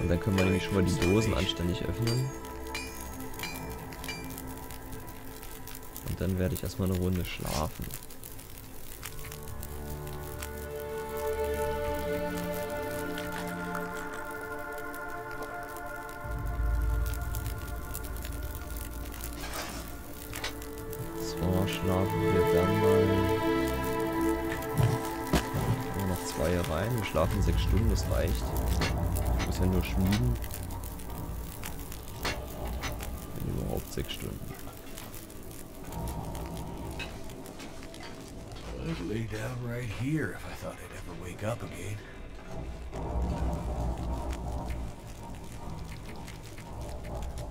Und dann können wir nämlich schon mal die Dosen anständig öffnen. Und dann werde ich erstmal eine Runde schlafen. So, schlafen wir dann mal noch zwei rein. Wir schlafen sechs Stunden, das reicht. Ja nur schmieden. Wenn überhaupt sechs Stunden. I'd lay down right here if I thought I'd ever wake up again.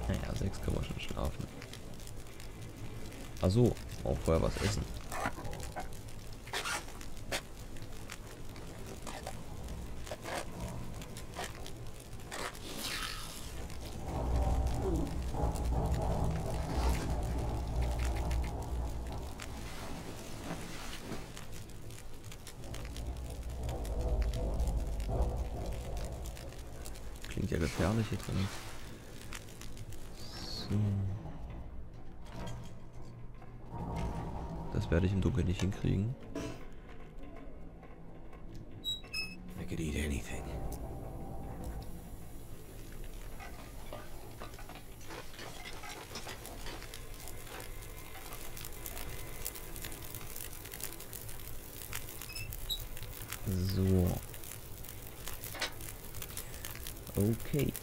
Naja, sechs können wir schon schlafen. Achso, auch vorher was essen. Klingt ja gefährlich drin. So. Das werde ich im Dunkeln nicht hinkriegen. I could eat anything. So. Okay.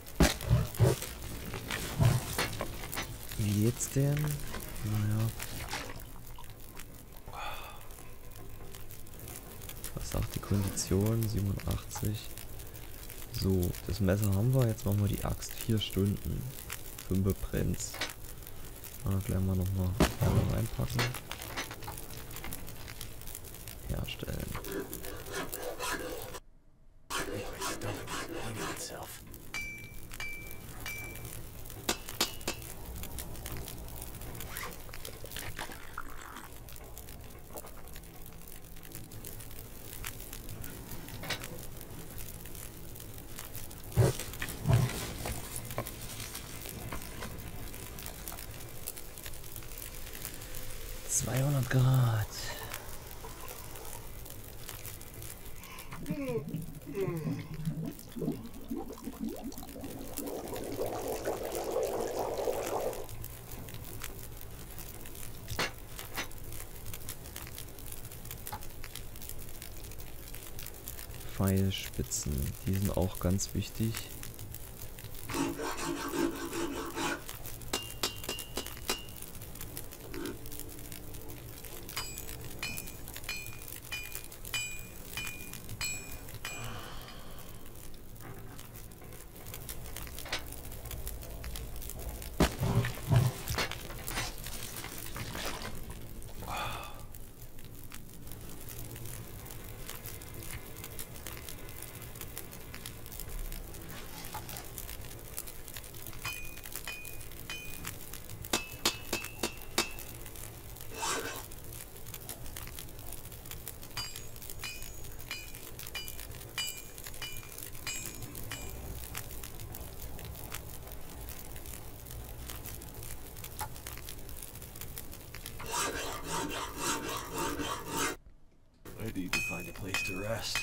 Wie geht's denn? Naja. Was sagt die Kondition? 87. So, das Messer haben wir. Jetzt machen wir die Axt. Vier Stunden. Fünf brennt's. Ah, gleich mal nochmal reinpacken. Herstellen. Grad. Pfeilspitzen, die sind auch ganz wichtig. I need to find a place to rest.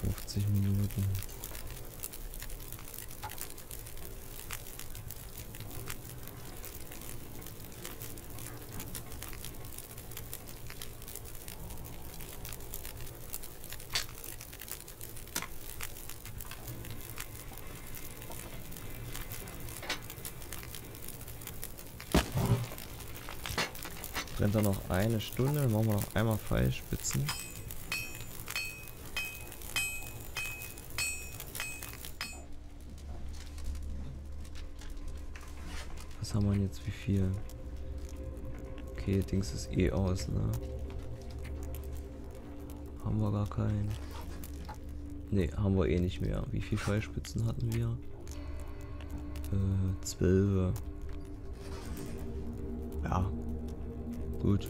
Fünfzig Minuten. Brennt da noch eine Stunde, dann machen wir noch einmal Pfeilspitzen. Was haben wir denn jetzt? Wie viel? Okay, Dings ist eh aus, ne? Haben wir gar keinen. Ne, haben wir eh nicht mehr. Wie viel Pfeilspitzen hatten wir? Äh, zwölf. Ja. Gut.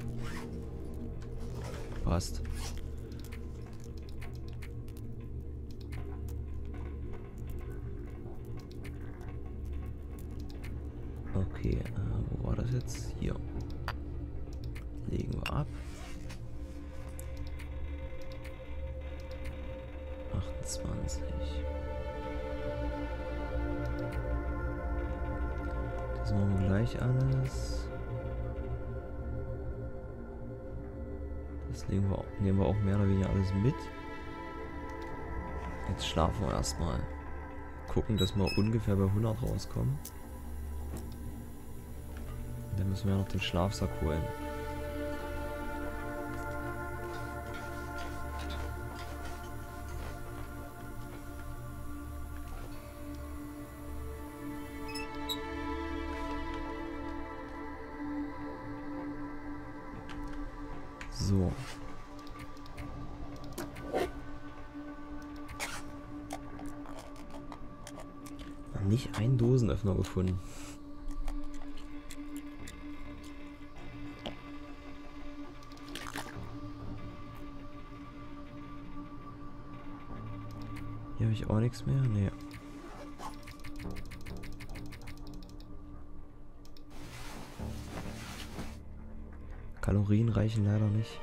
passt. Legen wir, nehmen wir auch mehr oder weniger alles mit. Jetzt schlafen wir erstmal. Gucken, dass wir ungefähr bei 100 rauskommen. Dann müssen wir ja noch den Schlafsack holen. Gefunden. Hier habe ich auch nichts mehr. Nee. Kalorien reichen leider nicht.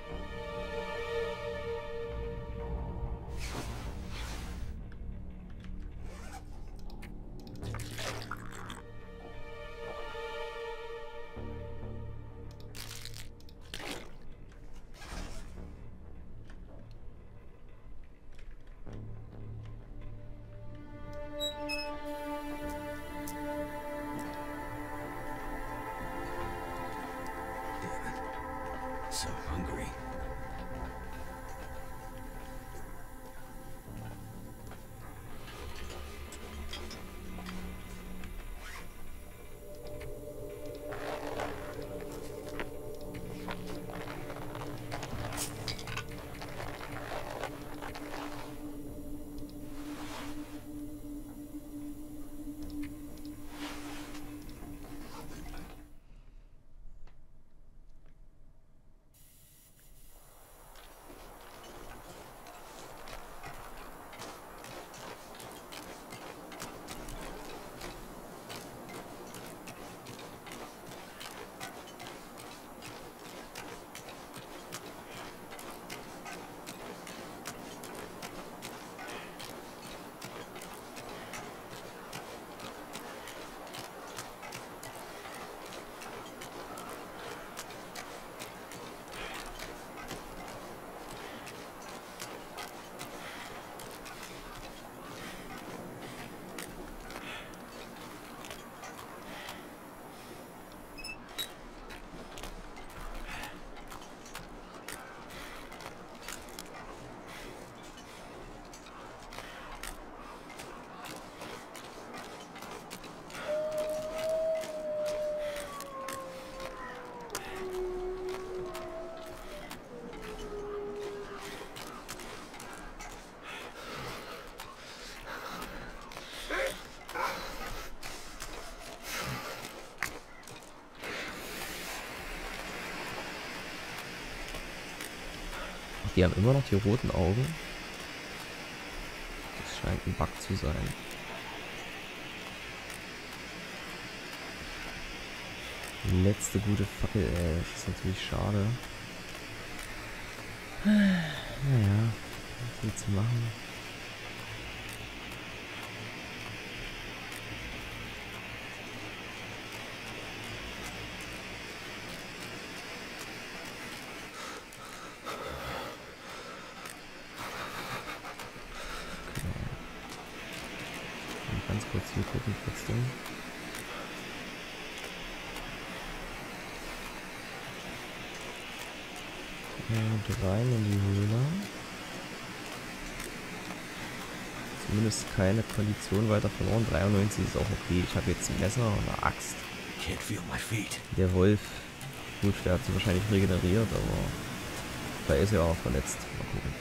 Die haben immer noch die roten Augen. Das scheint ein Bug zu sein. Letzte gute Fackel, ey. Das ist natürlich schade. Naja, was willst du machen? Mal Ganz kurz hier gucken trotzdem. Und rein in die Höhle. Zumindest Kondition weiter verloren. 93 ist auch okay. Ich habe jetzt ein Messer und eine Axt. Can't feel my feet. Der Wolf, gut, der hat sich wahrscheinlich regeneriert, aber da ist er auch verletzt. Mal gucken.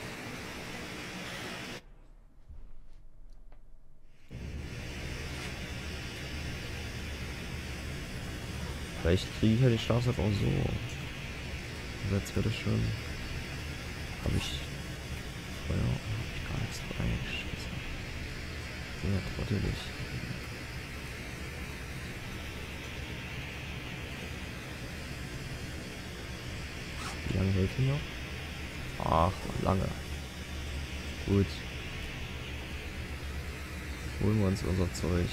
Vielleicht kriege ich ja den Schlafsack auch so. Also jetzt wird es schon. Habe ich Feuer? Habe ich gar nichts. Ja trottelig. Wie lange hält die noch? Ach, lange. Gut. Holen wir uns unser Zeug.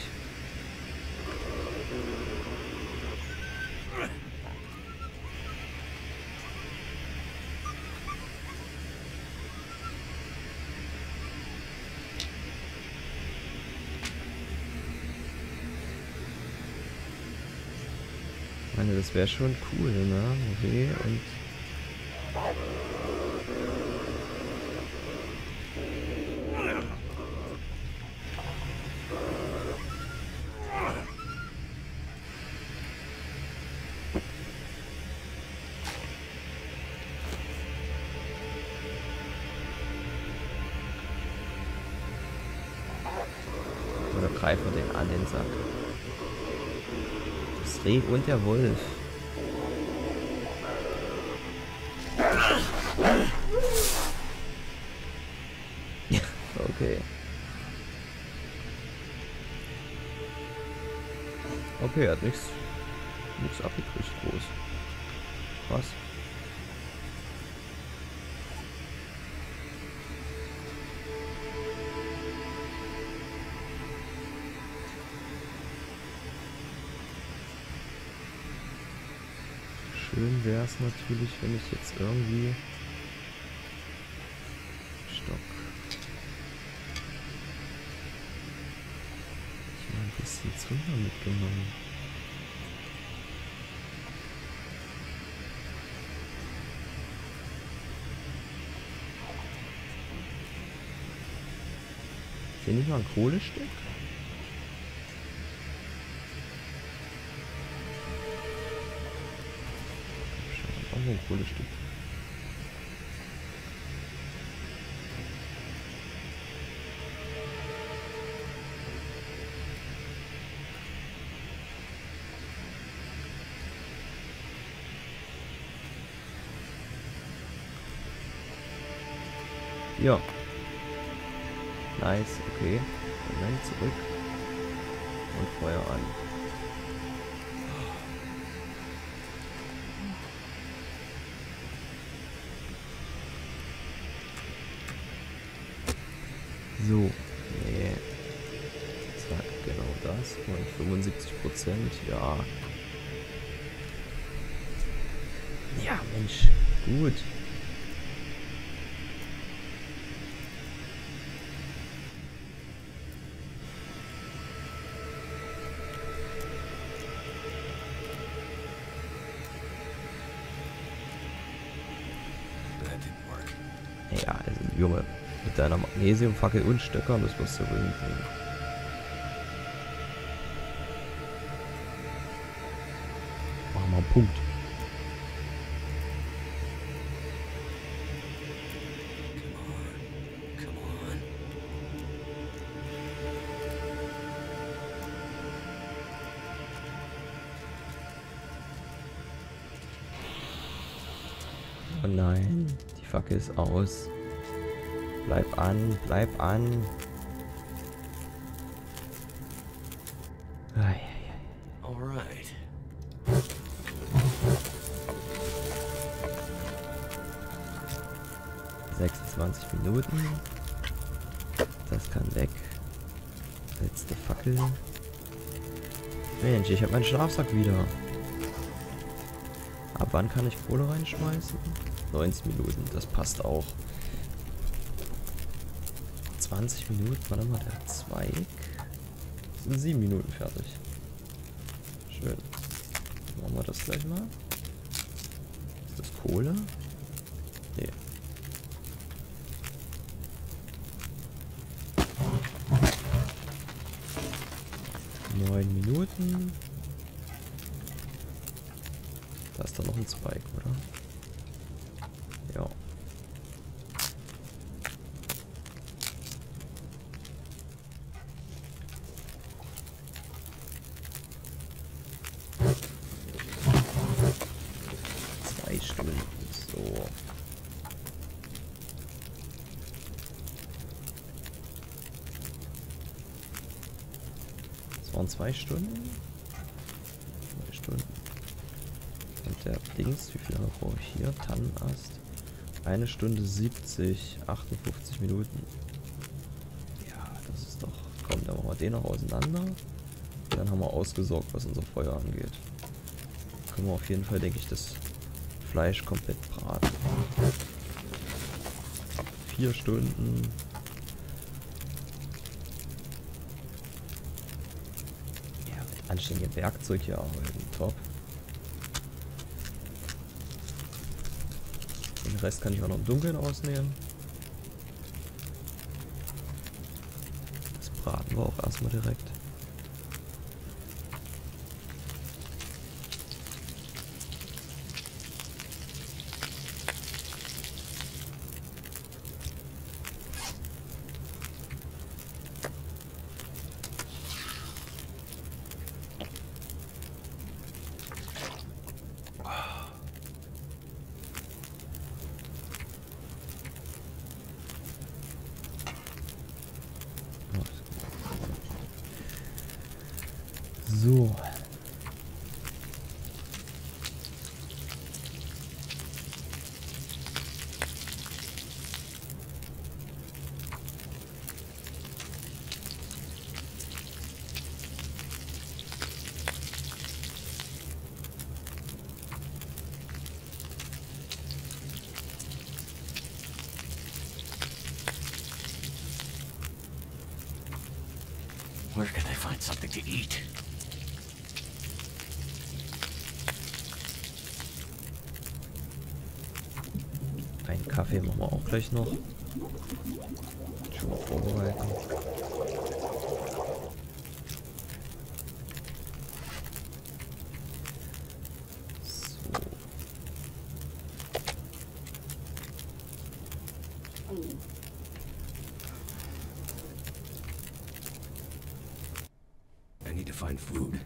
Das wäre schon cool, ne? Okay, und greifen den an den Sack. Das Reh und der Wolf. Okay. Okay, er hat nichts nichts abgekriegt groß. Was? Schön wäre es natürlich, wenn ich jetzt irgendwie mal ein Kohlestück? Auch ein Kohlestück. Ja. Nice, okay. Moment, zurück. Und Feuer an. So. Nee. Zack, genau das. Und 75 Prozent, ja. Ja, Mensch. Gut. Deiner Magnesiumfackel und Stöckern, das wirst du wohl hinkriegen. Machen wir einen Punkt. Oh nein, die Fackel ist aus. Bleib an, bleib an. Eieiei. All right. Eieiei. 26 Minuten. Das kann weg. Letzte Fackel. Mensch, ich habe meinen Schlafsack wieder. Ab wann kann ich Kohle reinschmeißen? 90 Minuten, das passt auch. 20 Minuten, warte mal, der Zweig. Sind 7 Minuten fertig. Schön. Machen wir das gleich mal. Ist das Kohle? Nee. Neun Minuten. Da ist doch noch ein Zweig, oder? Ja. Zwei Stunden. So. waren zwei Stunden. Zwei Stunden. Und der Dings, wie viel brauche ich hier? Tannenast. Eine Stunde 70, 58 Minuten. Ja, das ist doch... Komm, dann machen wir den noch auseinander. Dann haben wir ausgesorgt, was unser Feuer angeht. Können wir auf jeden Fall, denke ich, das Fleisch komplett braten. Vier Stunden. Anständigem Werkzeug hier arbeiten. Top. Den Rest kann ich auch noch im Dunkeln ausnehmen. Das braten wir auch erstmal direkt. So. Where can I find something to eat? Einen Kaffee machen wir auch gleich noch. Schon mal vorbereiten. So. I need to find food.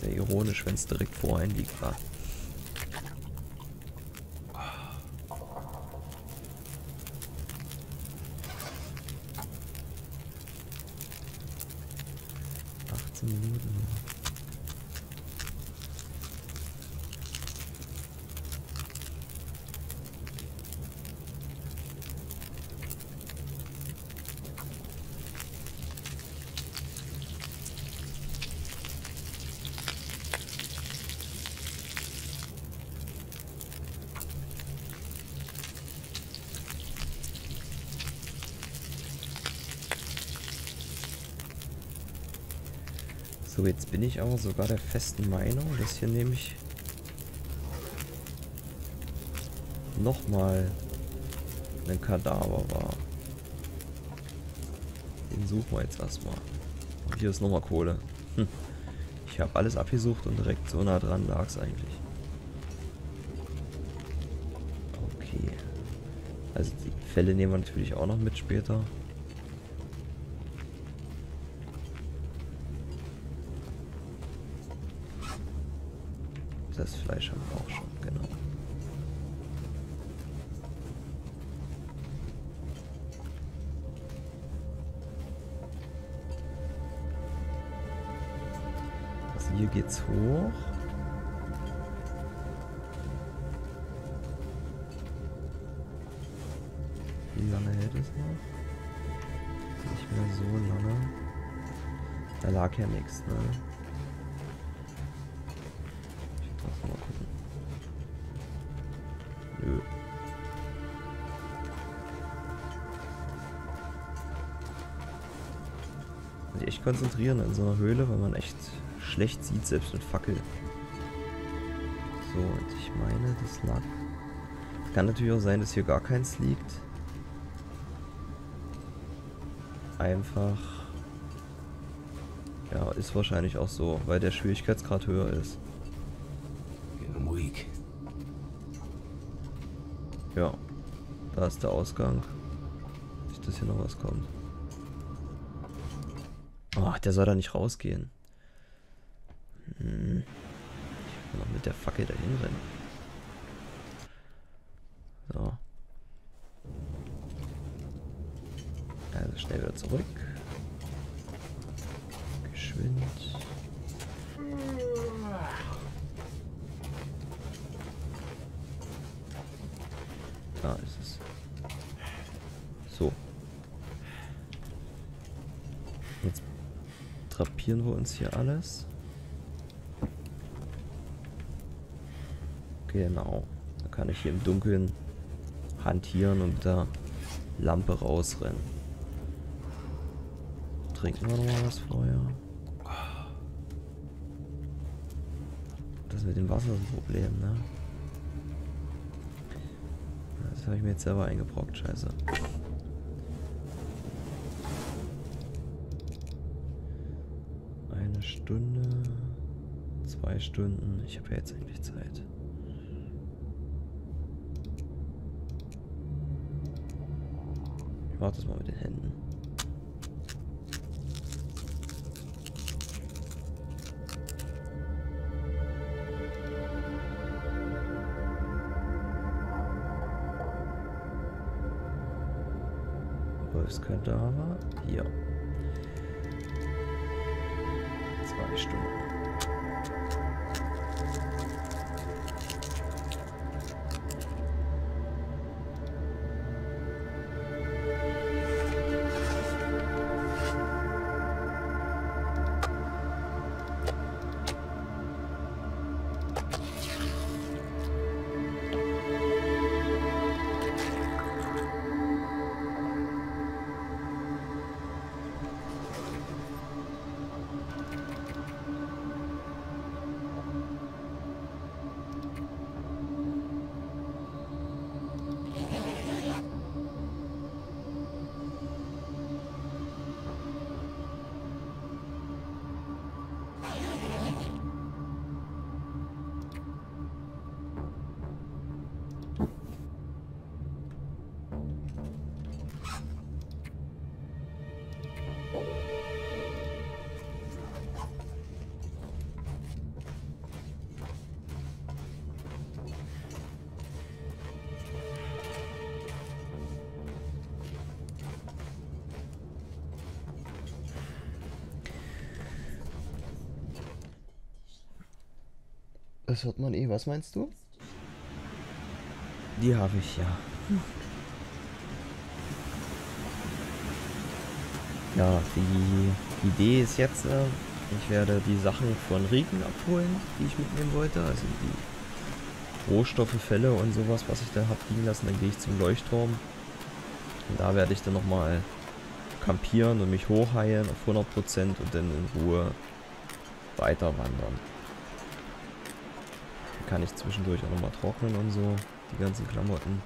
Sehr ironisch, wenn es direkt vor einem liegt, war. Achtzehn Minuten. So, jetzt bin ich aber sogar der festen Meinung, dass hier nämlich nochmal ein Kadaver war. Den suchen wir jetzt erstmal. Und hier ist nochmal Kohle. Hm. Ich habe alles abgesucht und direkt so nah dran lag es eigentlich. Okay. Also die Fälle nehmen wir natürlich auch noch mit später. Hoch. Wie lange hält es noch? Nicht mehr so lange. Da lag ja nichts, ne? Ich muss mal gucken. Nö. Muss ich echt konzentrieren in so einer Höhle, weil man echt schlecht sieht, selbst mit Fackel. So, und ich meine, das lag. Es kann natürlich auch sein, dass hier gar keins liegt. Einfach. Ja, ist wahrscheinlich auch so, weil der Schwierigkeitsgrad höher ist. Ja, da ist der Ausgang. Nicht, dass hier noch was kommt. Oh, der soll da nicht rausgehen. Hm. Ich will noch mit der Fackel dahin rennen. So. Also schnell wieder zurück. Geschwind. Da ist es. So. Jetzt drapieren wir uns hier alles. Genau. Da kann ich hier im Dunkeln hantieren und mit der Lampe rausrennen. Trinken wir noch mal was vorher. Das mit dem Wasser ist ein Problem, ne? Das habe ich mir jetzt selber eingebrockt, scheiße. Eine Stunde, zwei Stunden. Ich habe ja jetzt eigentlich Zeit. Mach das mal mit den Händen. Wolfskadaver. Hier. Zwei Stunden. Das hört man eh. Was meinst du? Die habe ich ja. Ja, die Idee ist jetzt, äh, ich werde die Sachen von Riken abholen, die ich mitnehmen wollte. Also die Rohstoffe, Fälle und sowas, was ich da habe liegen lassen. Dann gehe ich zum Leuchtturm. Und da werde ich dann nochmal kampieren und mich hochheilen auf 100% und dann in Ruhe weiter wandern kann ich zwischendurch auch nochmal trocknen und so, die ganzen Klamotten.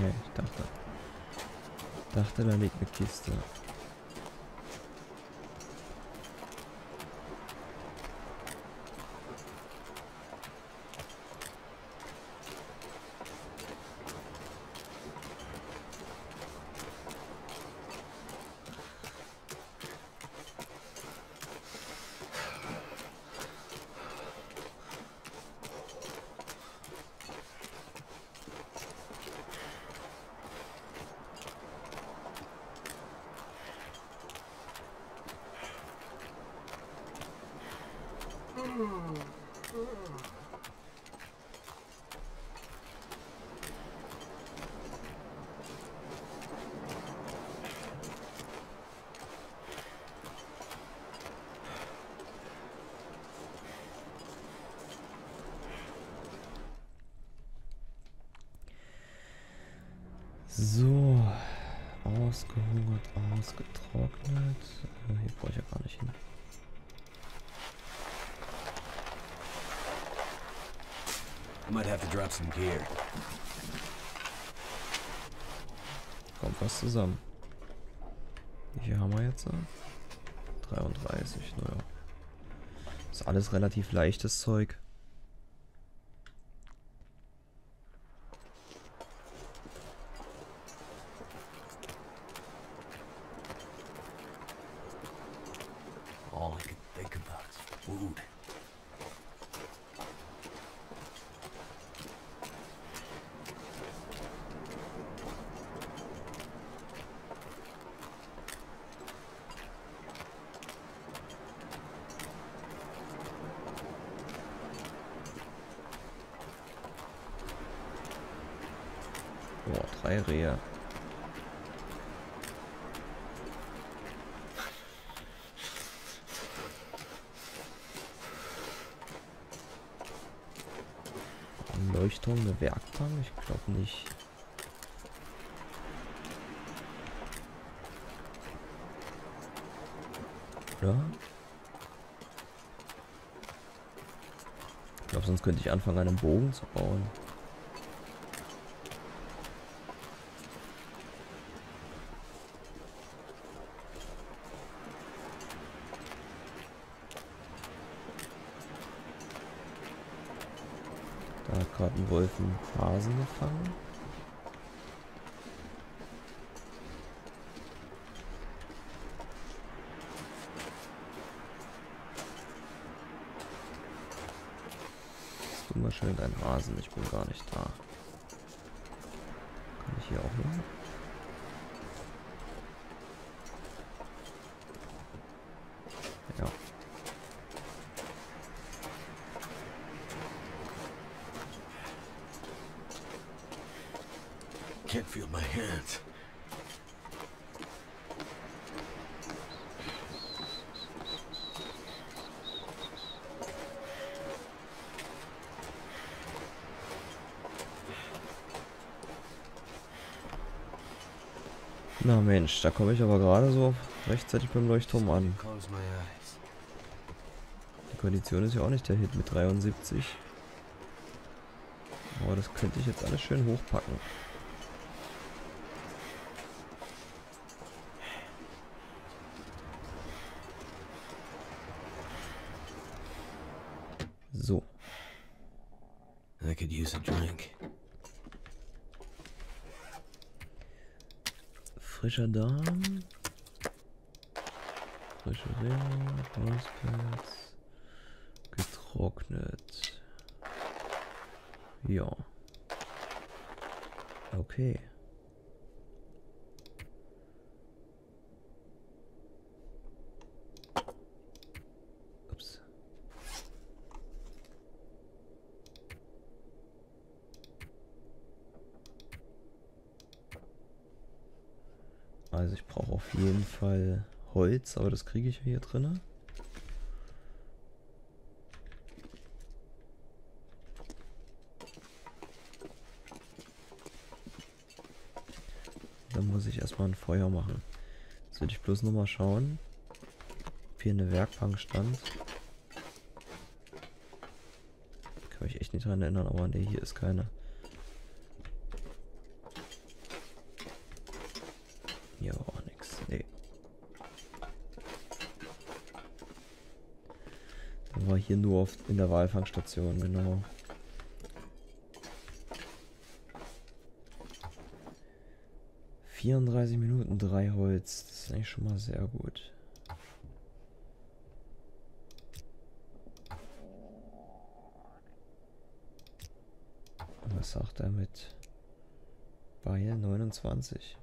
Nee, ich dachte. Dachte, da liegt eine Kiste. I might have to drop some gear. Kommt was zusammen. Wie viel haben wir jetzt? 33, naja. Ist alles relativ leichtes Zeug. All I can think about is food. Boah, drei Rehe. Ein Leuchtturm, eine Werkbank? Ich glaube nicht. Oder? Ich glaube, sonst könnte ich anfangen, einen Bogen zu bauen. Gerade ein Wolf einen Hasen gefangen. Du mal schön dein Hasen, ich bin gar nicht da. Kann ich hier auch hin? Na Mensch, da komme ich aber gerade so rechtzeitig beim Leuchtturm an. Die Kondition ist ja auch nicht der Hit mit 73. Aber das könnte ich jetzt alles schön hochpacken. Frischer Darm. Frische Rehe, Holzpilz. Getrocknet. Ja. Okay. Also ich brauche auf jeden Fall Holz, aber das kriege ich hier drinne. Dann muss ich erstmal ein Feuer machen. Jetzt will ich bloß nochmal schauen, ob hier eine Werkbank stand. Kann mich echt nicht dran erinnern, aber ne, hier ist keine. Hier war auch nichts. Nee. Dann war hier nur auf, in der Walfangstation, genau. Vierunddreißig Minuten, drei Holz. Das ist eigentlich schon mal sehr gut. Was sagt er mit Beil 29?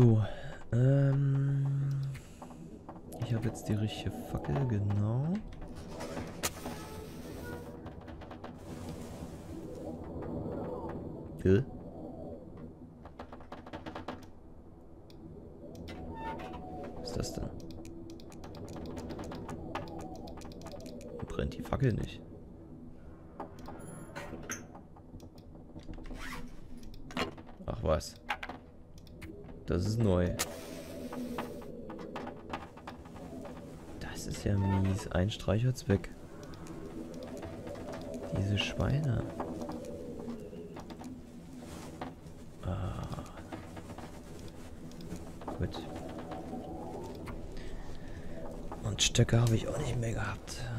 So, ähm... Ich habe jetzt die richtige Fackel, genau. Hä? Was ist das denn? Brennt die Fackel nicht? Ach was. Das ist neu. Das ist ja mies. Ein Streichholz weg. Diese Schweine. Ah. Gut. Und Stöcke habe ich auch nicht mehr gehabt.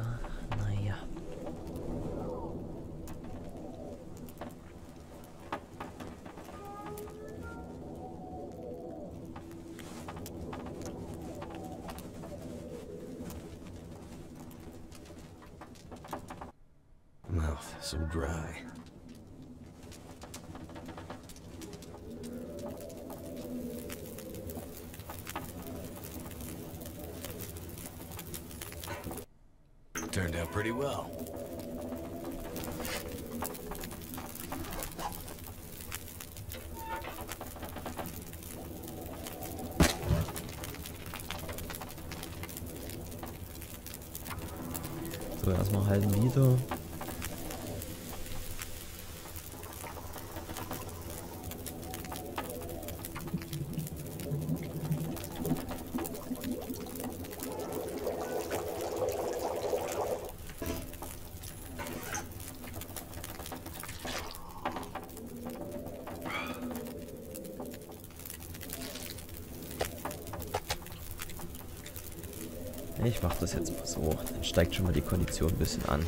Ich mach das jetzt mal so. Dann steigt schon mal die Kondition ein bisschen an.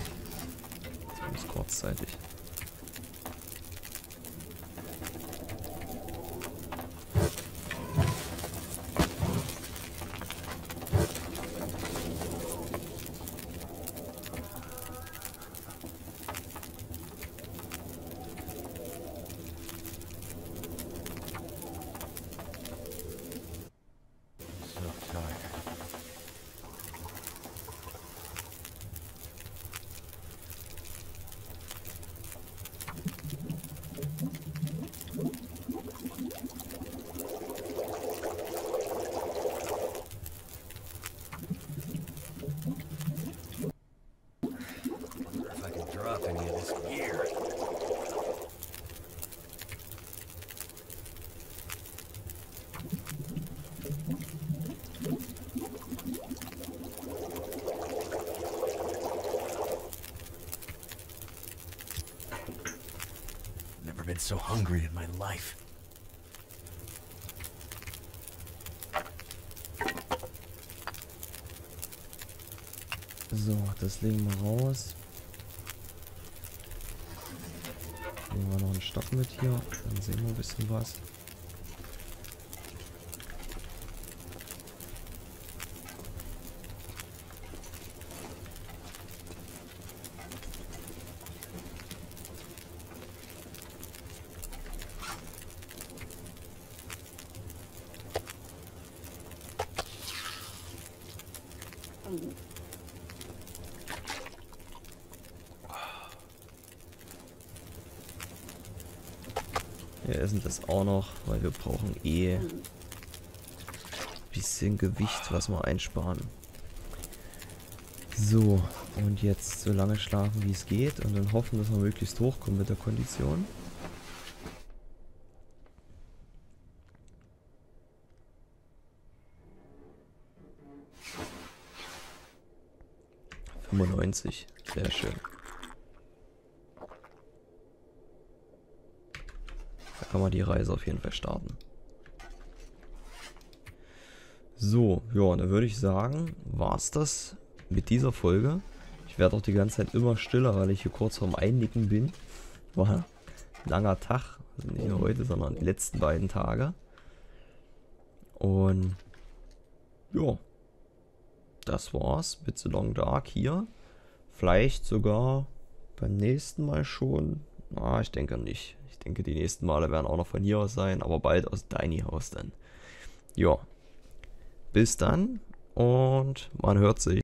Zumindest kurzzeitig. Gear. Never been so hungry in my life. So, das legen wir raus. Mit hier. Dann sehen wir ein bisschen was. Auch noch, weil wir brauchen eh bisschen Gewicht, was wir einsparen. So, und jetzt so lange schlafen wie es geht und dann hoffen, dass wir möglichst hochkommen mit der Kondition. Sehr schön. Kann man die Reise auf jeden Fall starten. So, ja, dann würde ich sagen, war's das mit dieser Folge. Ich werde auch die ganze Zeit immer stiller, weil ich hier kurz vorm Einnicken bin. War langer Tag, also nicht nur heute, sondern die letzten beiden Tage. Und ja, das war's mit The Long Dark hier. Vielleicht sogar beim nächsten Mal schon. Na, ich denke nicht. Ich denke, die nächsten Male werden auch noch von hier aus sein, aber bald aus Tiny House dann. Ja. Bis dann und man hört sich.